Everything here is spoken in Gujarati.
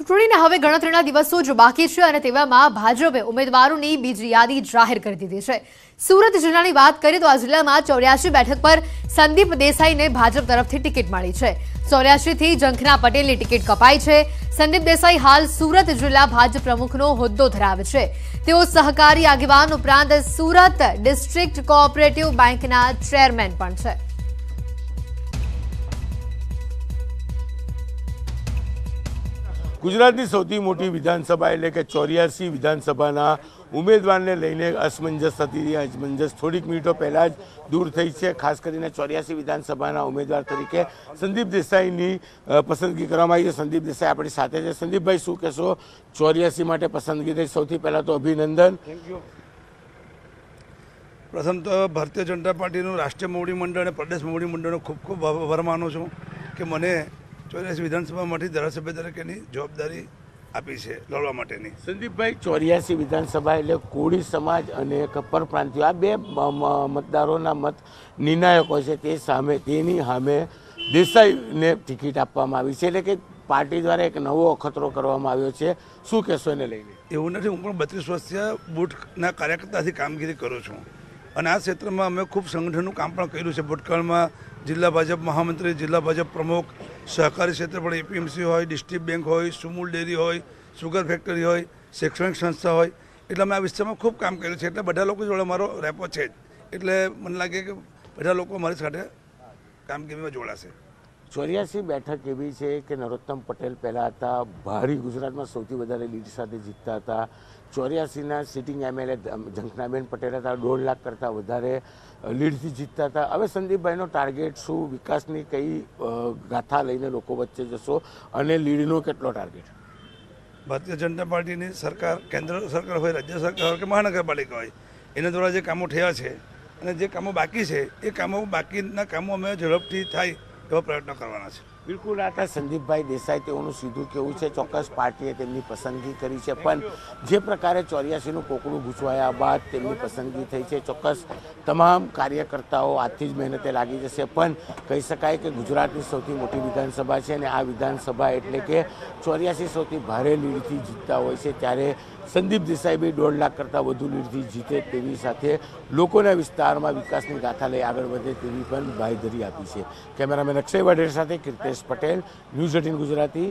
ચૂંટણીના હવે ગણતરીના દિવસો જ બાકી છે અને તેવામાં ભાજપે ઉમેદવારોની બીજી યાદી જાહેર કરી દીધી છે. સુરત જિલ્લાની વાત કરીએ તો આ જિલ્લામાં ચોર્યાસી બેઠક પર સંદીપ દેસાઈને ભાજપ તરફથી ટિકિટ મળી છે. ચોર્યાસીથી જંખના પટેલની ટિકિટ કપાઈ છે. સંદીપ દેસાઈ હાલ સુરત જિલ્લા ભાજપ પ્રમુખનો હોદ્દો ધરાવે છે. તેઓ સહકારી આગેવાન ઉપરાંત સુરત ડિસ્ટ્રિક્ટ કોઓપરેટિવ બેંકના ચેરમેન પણ છે. ગુજરાતની સૌથી મોટી વિધાનસભા એટલે કે ચોર્યાસી વિધાનસભાના ઉમેદવારને લઈને અસમંજસ હતી અસમંજસ થોડીક મિનિટો પહેલાં જ દૂર થઈ છે. ખાસ કરીને ચોર્યાસી વિધાનસભાના ઉમેદવાર તરીકે સંદીપ દેસાઈની પસંદગી કરવામાં આવી છે. સંદીપ દેસાઈ આપણી સાથે છે. સંદીપભાઈ, શું કહેશો? ચોર્યાસી માટે પસંદગી થઈ. સૌથી પહેલાં તો અભિનંદન. પ્રથમ તો ભારતીય જનતા પાર્ટીનું રાષ્ટ્રીય મોવડી મંડળ અને પ્રદેશ મોવડી મંડળનો ખૂબ ખૂબ આભાર માનું છું કે મને ચોર્યાસી વિધાનસભામાંથી ધારાસભ્ય તરીકેની જવાબદારી આપી છે લડવા માટેની. સંદીપભાઈ ચોર્યાસી વિધાનસભા એટલે કોળી સમાજ અને કપ્પર પ્રાંતિયો. આ બે મતદારોના મત નિર્ણાયકો છે તે સામે તેની સામે દેસાઈને ટિકિટ આપવામાં આવી છે. એટલે કે પાર્ટી દ્વારા એક નવો અખતરો કરવામાં આવ્યો છે. શું કહેશો એને લઈને? એવું નથી હું પણ બત્રીસ વર્ષથી બુટના કાર્યકર્તાથી કામગીરી કરું છું. અને આ ક્ષેત્રમાં અમે ખૂબ સંગઠનનું કામ પણ કર્યું છે. ભૂતકાળમાં જિલ્લા ભાજપ મહામંત્રી, જિલ્લા ભાજપ પ્રમુખ, સહકારી ક્ષેત્ર પણ એપીએમસી હોય, ડિસ્ટ્રિક્ટ બેંક હોય, સુમૂલ ડેરી હોય, સુગર ફેક્ટરી હોય, શૈક્ષણિક સંસ્થા હોય. એટલે અમે આ વિસ્તારમાં ખૂબ કામ કર્યું છે. એટલે બધા લોકો જોડે મારો રેપો છે એટલે મને લાગે કે બધા લોકો મારી સાથે કામગીરીમાં જોડાશે. ચોર્યાસી બેઠક એવી છે કે નરોત્તમ પટેલ પહેલાં હતા, ભારી ગુજરાતમાં સૌથી વધારે લીડ સાથે જીતતા હતા. ચોર્યાસીના સિટિંગ એમએલએ ઝંખનાબેન પટેલ હતા, દોઢ લાખ કરતાં વધારે લીડથી જીતતા હતા. હવે સંદીપભાઈનો ટાર્ગેટ શું? વિકાસની કઈ ગાથા લઈને લોકો વચ્ચે જશો? અને લીડનો કેટલો ટાર્ગેટ? ભારતીય જનતા પાર્ટીની સરકાર, કેન્દ્ર સરકાર હોય, રાજ્ય સરકાર હોય કે મહાનગરપાલિકા હોય, એના દ્વારા જે કામો થયા છે અને જે કામો બાકી છે, એ કામો બાકીના કામો અમે ઝડપથી થાય એવા પ્રયત્નો કરવાના છે. બિલકુલ આ સંદીપભાઈ દેસાઈ તેઓનું સીધું કેવું છે ચોક્કસ પાર્ટીએ તેમની પસંદગી કરી છે. પણ જે પ્રકારે ચોર્યાસીનું કોકડું ગૂંચવાયા બાદ તેમની પસંદગી થઈ છે ચોક્કસ તમામ કાર્યકર્તાઓ આજથી જ મહેનતે લાગી જશે. પણ કહી શકાય કે ગુજરાતની સૌથી મોટી વિધાનસભા છે અને આ વિધાનસભા એટલે કે ચોર્યાસી સૌથી ભારે લીડથી જીતતા હોય છે. ત્યારે સંદીપ દેસાઈ બી દોઢ લાખ કરતાં વધુ લીડથી જીતે તેવી સાથે લોકોના વિસ્તારમાં વિકાસની ગાથા લઈ આગળ વધે તેવી પણ બાંયધરી આપી છે. કેમેરામેન અક્ષય વાઢેર સાથે કીર્તેશ પટેલ ન્યૂઝ એટીન ગુજરાતી